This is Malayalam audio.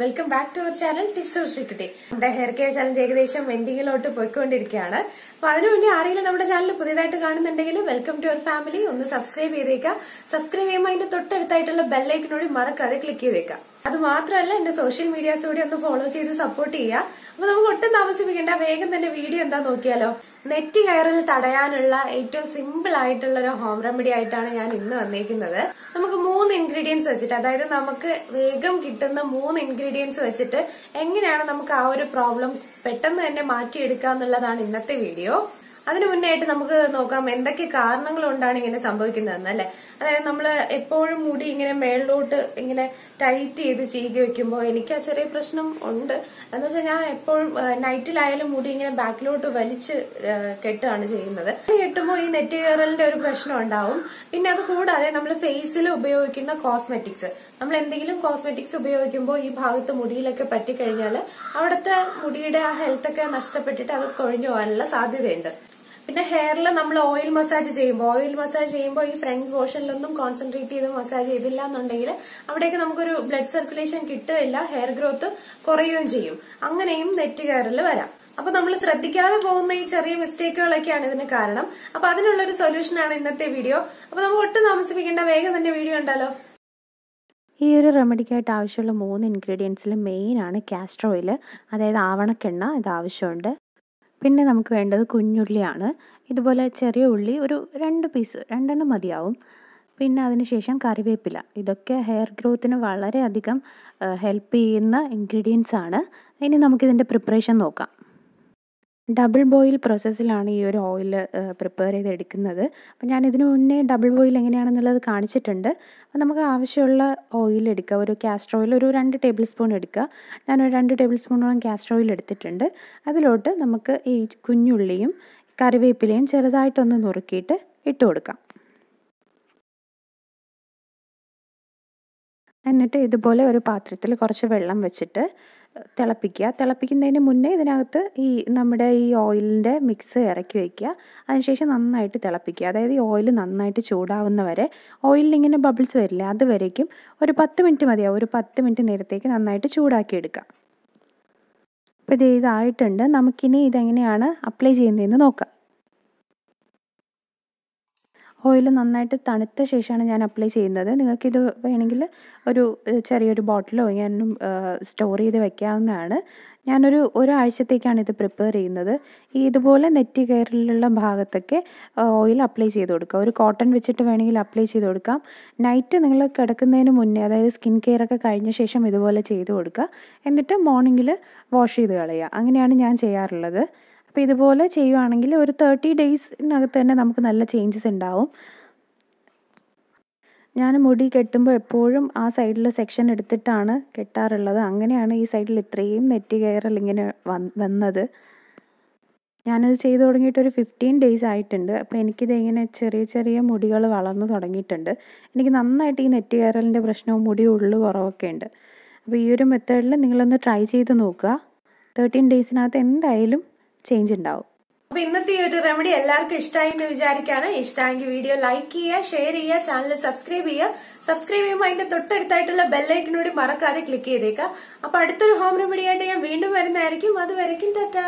Welcome back to our channel tips Sreekutty നമ്മുടെ ഹെയർ കെയർ ചാലഞ്ച് ഏകദേശം എൻഡിങ്ങിലോട്ട് പോയിക്കൊണ്ടിരിക്കുകയാണ്. അപ്പൊ അതിനു മുന്നേ ആരെങ്കിലും നമ്മുടെ ചാനൽ പുതിയതായിട്ട് കാണുന്നുണ്ടെങ്കിൽ വെൽക്കം ടു അവർ ഫാമിലി ഒന്ന് സബ്സ്ക്രൈബ് ചെയ്തേക്കാം. സബ്സ്ക്രൈബ് ചെയ്യുമ്പോൾ അതിന്റെ തൊട്ടടുത്തായിട്ടുള്ള ബെല്ലൈക്കിനോട് മറക്കാതെ ക്ലിക്ക് ചെയ്തേക്കാം. അത് മാത്രമല്ല എന്റെ സോഷ്യൽ മീഡിയാസ് കൂടി ഒന്ന് ഫോളോ ചെയ്ത് സപ്പോർട്ട് ചെയ്യുക. അപ്പൊ നമുക്ക് ഒട്ടും താമസിപ്പിക്കേണ്ട വേഗം തന്നെ വീഡിയോ എന്താ നോക്കിയാലോ? നെറ്റ് കയറൽ തടയാനുള്ള ഏറ്റവും സിമ്പിൾ ആയിട്ടുള്ള ഒരു ഹോം റെമഡി ആയിട്ടാണ് ഞാൻ ഇന്ന് വന്നേക്കുന്നത്. മൂന്ന് ഇൻഗ്രീഡിയൻസ് വെച്ചിട്ട് അതായത് നമുക്ക് വേഗം കിട്ടുന്ന മൂന്ന് ഇൻഗ്രീഡിയൻസ് വെച്ചിട്ട് എങ്ങനെയാണ് നമുക്ക് ആ ഒരു പ്രോബ്ലം പെട്ടെന്ന് തന്നെ മാറ്റിയെടുക്കുക എന്നുള്ളതാണ് ഇന്നത്തെ വീഡിയോ അതിനു മുന്നായിട്ട് നമുക്ക് നോക്കാം എന്തൊക്കെ കാരണങ്ങൾ കൊണ്ടാണ് ഇങ്ങനെ സംഭവിക്കുന്നതെന്ന് അല്ലെ? അതായത് നമ്മൾ എപ്പോഴും മുടി ഇങ്ങനെ മേളിലോട്ട് ഇങ്ങനെ ടൈറ്റ് ചെയ്ത് ചീകി വെക്കുമ്പോൾ എനിക്ക് ആ ചെറിയ പ്രശ്നം ഉണ്ട്. എന്ന് വെച്ചാൽ ഞാൻ എപ്പോഴും നൈറ്റിലായാലും മുടി ഇങ്ങനെ ബാക്കിലോട്ട് വലിച്ച് കെട്ടുകയാണ് ചെയ്യുന്നത്. കെട്ടുമ്പോൾ ഈ നെറ്റ് കയറലിന്റെ ഒരു പ്രശ്നം ഉണ്ടാവും. പിന്നെ അത് കൂടാതെ നമ്മൾ ഫേസിൽ ഉപയോഗിക്കുന്ന കോസ്മെറ്റിക്സ്. നമ്മൾ എന്തെങ്കിലും കോസ്മെറ്റിക്സ് ഉപയോഗിക്കുമ്പോൾ ഈ ഭാഗത്ത് മുടിയിലൊക്കെ പറ്റിക്കഴിഞ്ഞാൽ അവിടുത്തെ മുടിയുടെ ആ ഹെൽത്തൊക്കെ നഷ്ടപ്പെട്ടിട്ട് അത് കൊഴിഞ്ഞു പോകാനുള്ള സാധ്യതയുണ്ട്. പിന്നെ ഹെയറിൽ നമ്മൾ ഓയിൽ മസാജ് ചെയ്യുമ്പോൾ ഓയിൽ മസാജ് ചെയ്യുമ്പോൾ ഈ ഫ്രണ്ട് പോർഷനിലൊന്നും കോൺസെൻട്രേറ്റ് ചെയ്ത് മസാജ് ചെയ്തില്ല എന്നുണ്ടെങ്കിൽ അവിടേക്ക് നമുക്കൊരു ബ്ലഡ് സർക്കുലേഷൻ കിട്ടുകയില്ല ഹെയർ ഗ്രോത്ത് കുറയുകയും ചെയ്യും. അങ്ങനെയും നെറ്റ് കയറിൽ വരാം. അപ്പൊ നമ്മൾ ശ്രദ്ധിക്കാതെ പോകുന്ന ഈ ചെറിയ മിസ്റ്റേക്കുകളൊക്കെയാണ് ഇതിന് കാരണം. അപ്പൊ അതിനുള്ള ഒരു സൊല്യൂഷൻ ആണ് ഇന്നത്തെ വീഡിയോ അപ്പൊ നമുക്ക് ഒട്ടും താമസിപ്പിക്കേണ്ട വേഗം തന്നെ വീഡിയോ ഉണ്ടല്ലോ ഈ ഒരു റെമഡിക്കായിട്ട് ആവശ്യമുള്ള മൂന്ന് ഇൻഗ്രീഡിയൻസിൽ മെയിനാണ് കാസ്റ്റർ ഓയിൽ അതായത് ആവണക്കെണ്ണ ഇത് ആവശ്യമുണ്ട്. പിന്നെ നമുക്ക് വേണ്ടത് കുഞ്ഞുള്ളിയാണ്. ഇതുപോലെ ചെറിയ ഉള്ളി ഒരു രണ്ട് പീസ് രണ്ടെണ്ണം മതിയാവും. പിന്നെ അതിനുശേഷം കറിവേപ്പില. ഇതൊക്കെ ഹെയർ ഗ്രോത്തിന് വളരെയധികം ഹെൽപ്പ് ചെയ്യുന്ന ഇൻഗ്രീഡിയൻസ് ആണ്. ഇനി നമുക്കിതിന്റെ പ്രിപ്പറേഷൻ നോക്കാം. ഡബിൾ ബോയിൽ പ്രോസസ്സിലാണ് ഈ ഒരു ഓയിൽ പ്രിപ്പയർ ചെയ്തെടുക്കുന്നത്. അപ്പം ഞാൻ ഇതിനു മുന്നേ ഡബിൾ ബോയിൽ എങ്ങനെയാണെന്നുള്ളത് കാണിച്ചിട്ടുണ്ട്. അപ്പം നമുക്ക് ആവശ്യമുള്ള ഓയിൽ എടുക്കുക ഒരു കാസ്റ്റർ ഓയിൽ ഒരു രണ്ട് ടേബിൾ സ്പൂൺ എടുക്കുക ഞാനൊരു രണ്ട് ടേബിൾ സ്പൂണോളം കാസ്റ്റർ ഓയിൽ എടുത്തിട്ടുണ്ട്. അതിലോട്ട് നമുക്ക് ഈ കുഞ്ഞുള്ളിയും കറിവേപ്പിലയും ചെറുതായിട്ടൊന്ന് നുറുക്കിയിട്ട് ഇട്ട് കൊടുക്കാം. എന്നിട്ട് ഇതുപോലെ ഒരു പാത്രത്തിൽ കുറച്ച് വെള്ളം വെച്ചിട്ട് തിളപ്പിക്കുക. തിളപ്പിക്കുന്നതിന് മുന്നേ ഇതിനകത്ത് ഈ നമ്മുടെ ഈ ഓയിലിന്റെ മിക്സ് ഇറക്കി വയ്ക്കുക. അതിനുശേഷം നന്നായിട്ട് തിളപ്പിക്കുക. അതായത് ഈ ഓയിൽ നന്നായിട്ട് ചൂടാവുന്ന വരെ ഓയിലിൽ ഇങ്ങനെ ബബിൾസ് വരില്ല അതുവരേക്കും ഒരു പത്ത് മിനിറ്റ് മതിയാവും. ഒരു പത്ത് മിനിറ്റ് നേരത്തേക്ക് നന്നായിട്ട് ചൂടാക്കി എടുക്കുക. അപ്പോൾ ഇത് ഇതായിട്ടുണ്ട്. നമുക്കിനി ഇതെങ്ങനെയാണ് അപ്ലൈ ചെയ്യുന്നതെന്ന് നോക്കാം. ഓയിൽ നന്നായിട്ട് തണുത്ത ശേഷമാണ് ഞാൻ അപ്ലൈ ചെയ്യുന്നത്. നിങ്ങൾക്കിത് വേണമെങ്കിൽ ഒരു ചെറിയൊരു ബോട്ടിലോ ഞാൻ സ്റ്റോർ ചെയ്ത് വെക്കാവുന്നതാണ്. ഞാനൊരു ഒരാഴ്ചത്തേക്കാണ് ഇത് പ്രിപ്പയർ ചെയ്യുന്നത്. ഈ ഇതുപോലെ നെറ്റി കയറിലുള്ള ഭാഗത്തൊക്കെ ഓയിൽ അപ്ലൈ ചെയ്ത് കൊടുക്കുക. ഒരു കോട്ടൺ വെച്ചിട്ട് വേണമെങ്കിൽ അപ്ലൈ ചെയ്ത് കൊടുക്കാം. നൈറ്റ് നിങ്ങൾ കിടക്കുന്നതിന് മുന്നേ അതായത് സ്കിൻ കെയർ ഒക്കെ കഴിഞ്ഞ ശേഷം ഇതുപോലെ ചെയ്ത് കൊടുക്കുക. എന്നിട്ട് മോർണിംഗിൽ വാഷ് ചെയ്ത് കളയുക. അങ്ങനെയാണ് ഞാൻ ചെയ്യാറുള്ളത്. അപ്പോൾ ഇതുപോലെ ചെയ്യുവാണെങ്കിൽ ഒരു തേർട്ടി ഡേയ്സിനകത്ത് തന്നെ നമുക്ക് നല്ല ചേഞ്ചസ് ഉണ്ടാവും. ഞാൻ മുടി കെട്ടുമ്പോൾ എപ്പോഴും ആ സൈഡിൽ സെക്ഷൻ എടുത്തിട്ടാണ് കെട്ടാറുള്ളത്. അങ്ങനെയാണ് ഈ സൈഡിൽ ഇത്രയും നെറ്റ് കയറൽ ഇങ്ങനെ വന്നത്. ഞാനത് ചെയ്തു തുടങ്ങിയിട്ട് ഒരു ഫിഫ്റ്റീൻ ഡേയ്സ് ആയിട്ടുണ്ട്. അപ്പോൾ എനിക്കിത് ഇങ്ങനെ ചെറിയ ചെറിയ മുടികൾ വളർന്നു തുടങ്ങിയിട്ടുണ്ട്. എനിക്ക് നന്നായിട്ട് ഈ നെറ്റ് കയറലിന്റെ പ്രശ്നവും മുടി ഉള്ളു കുറവൊക്കെ ഉണ്ട്. അപ്പോൾ ഈ ഒരു മെത്തേഡിൽ നിങ്ങളൊന്ന് ട്രൈ ചെയ്ത് നോക്കുക. തേർട്ടീൻ ഡേയ്സിനകത്ത് എന്തായാലും ചേഞ്ച് ഉണ്ടാവും. അപ്പൊ ഇന്നത്തെ ഈ ഒരു റെമഡി എല്ലാവർക്കും ഇഷ്ടമായി എന്ന് വിചാരിക്കാണ് ഇഷ്ടമായെങ്കിൽ വീഡിയോ ലൈക്ക് ചെയ്യുക ഷെയർ ചെയ്യുക ചാനൽ സബ്സ്ക്രൈബ് ചെയ്യുക. സബ്സ്ക്രൈബ് ചെയ്യുമ്പോൾ അതിന്റെ തൊട്ടടുത്തായിട്ടുള്ള ബെല്ലൈക്കിനോട് മറക്കാതെ ക്ലിക്ക് ചെയ്തേക്കുക. അപ്പൊ അടുത്തൊരു ഹോം റെമഡി ആയിട്ട് ഞാൻ വീണ്ടും വരുന്നതായിരിക്കും. അതുവരയ്ക്കും ടാറ്റാ.